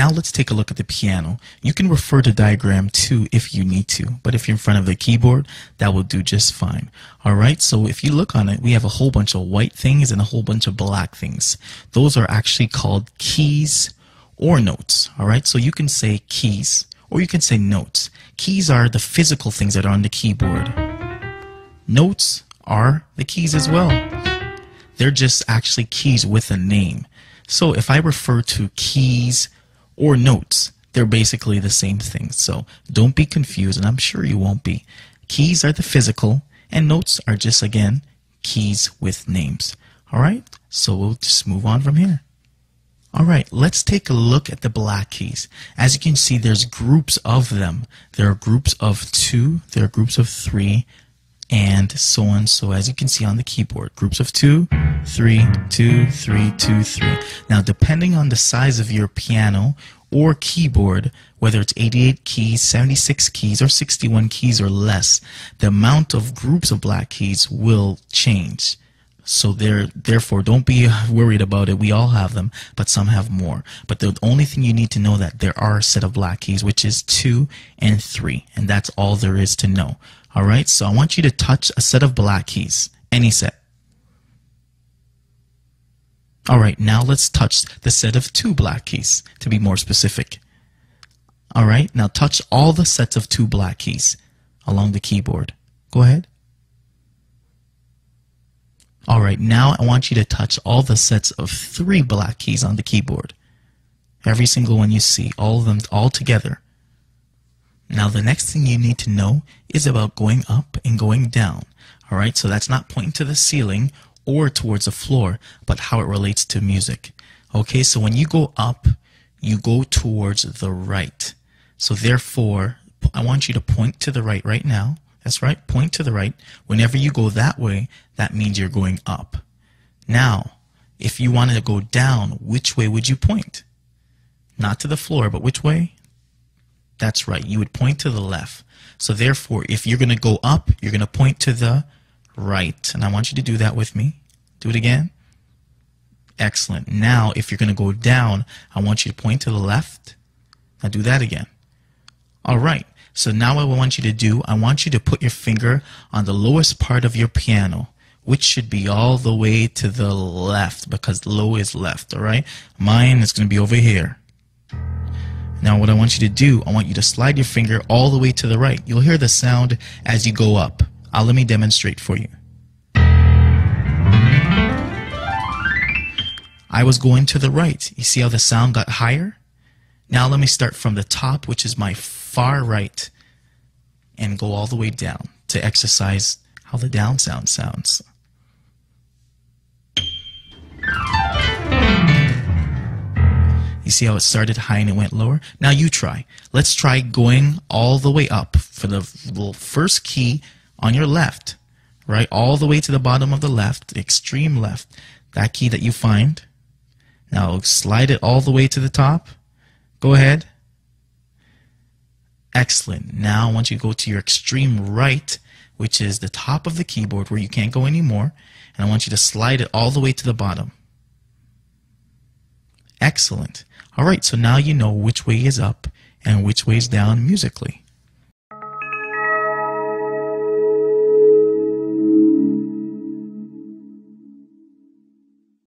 Now let's take a look at the piano. You can refer to diagram 2 if you need to, but if you're in front of the keyboard, that will do just fine. Alright, so if you look on it, we have a whole bunch of white things and a whole bunch of black things. Those are actually called keys or notes. Alright, so you can say keys or you can say notes. Keys are the physical things that are on the keyboard. Notes are the keys as well. They're just actually keys with a name. So if I refer to keys, or notes. They're basically the same thing. So don't be confused, and I'm sure you won't be. Keys are the physical, and notes are just, again, keys with names. All right? So we'll just move on from here. All right, let's take a look at the black keys. As you can see, there's groups of them. There are groups of two, there are groups of three, and so on. So as you can see on the keyboard, groups of two, three, two, three, two, three. Now, depending on the size of your piano or keyboard, whether it's 88 keys, 76 keys, or 61 keys or less, the amount of groups of black keys will change. So there, therefore, don't be worried about it. We all have them, but some have more. But the only thing you need to know that there are a set of black keys, which is two and three, and that's all there is to know. All right, so I want you to touch a set of black keys, any set. All right, now let's touch the set of two black keys, to be more specific. All right, now touch all the sets of two black keys along the keyboard. Go ahead. All right, now I want you to touch all the sets of three black keys on the keyboard. Every single one you see, all of them all together. Now the next thing you need to know is about going up and going down. All right, so that's not pointing to the ceiling or towards the floor, but how it relates to music. Okay, so when you go up, you go towards the right. So therefore, I want you to point to the right right now. That's right, point to the right. Whenever you go that way, that means you're going up. Now, if you wanted to go down, which way would you point? Not to the floor, but which way? That's right. You would point to the left. So therefore, if you're going to go up, you're going to point to the right. And I want you to do that with me. Do it again. Excellent. Now, if you're going to go down, I want you to point to the left. Now do that again. All right. So now what I want you to do, I want you to put your finger on the lowest part of your piano, which should be all the way to the left because low is left, all right? Mine is going to be over here. Now what I want you to do, I want you to slide your finger all the way to the right. You'll hear the sound as you go up. Uh, let me demonstrate for you. I was going to the right. You see how the sound got higher? Now let me start from the top, which is my far right, and go all the way down to exercise how the down sound sounds. You see how it started high and it went lower? Now you try. Let's try going all the way up for the first key on your left, right? All the way to the bottom of the left, the extreme left. That key that you find. Now slide it all the way to the top. Go ahead. Excellent. Now I want you to go to your extreme right, which is the top of the keyboard where you can't go anymore. And I want you to slide it all the way to the bottom. Excellent. All right, so now you know which way is up and which way is down musically.